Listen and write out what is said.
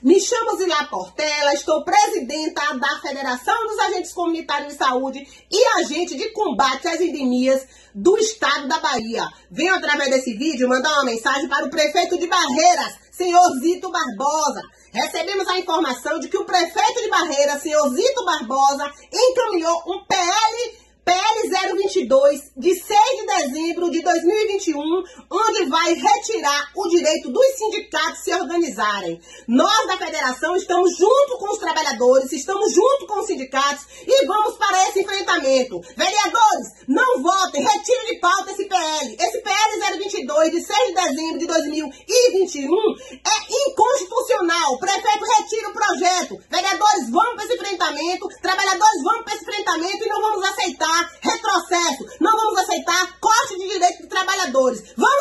Me chamo Zilá Portela, estou presidenta da Federação dos Agentes Comunitários de Saúde e agente de combate às endemias do estado da Bahia. Venho através desse vídeo mandar uma mensagem para o prefeito de Barreiras, senhor Zito Barbosa. Recebemos a informação de que o prefeito de Barreiras, senhor Zito Barbosa, encaminhou um PL PL 022, de 6 de dezembro de 2021, onde vai retirar o direito dos sindicatos se organizarem. Nós da federação estamos junto com os trabalhadores, estamos junto com os sindicatos e vamos para esse enfrentamento. Vereadores, não votem, retire de pauta esse PL. Esse PL 022, de 6 de dezembro de 2021, é inconstitucional. O prefeito retira o projeto. Vereadores, vamos para esse enfrentamento. Trabalhadores, vamos para esse enfrentamento e. Não vamos aceitar pecadores. Vamos